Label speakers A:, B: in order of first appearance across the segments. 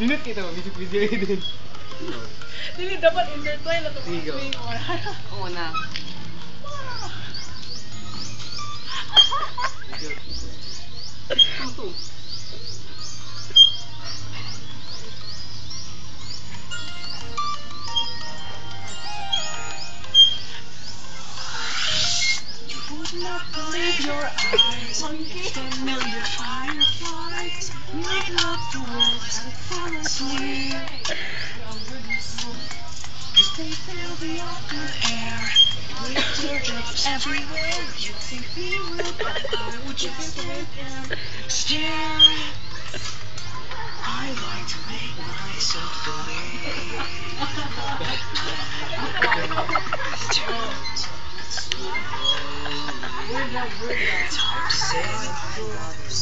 A: Dinut kita mo, music video yun din.
B: Dili dapat intertwine na to.
A: Sige. Oo
B: na. Ano?
C: You would not
B: believe your eyes.
D: Monkey. Familiar eyes. Fill the open air with teardrops everywhere. You think we will, but why would you stand and stare? I like to make myself believe. It's hard to say that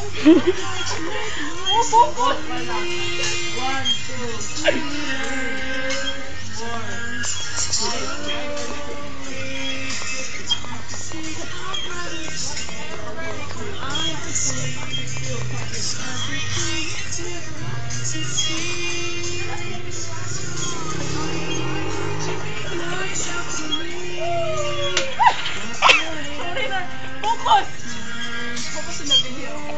B: Oh, Focus. Focus. Focus na video.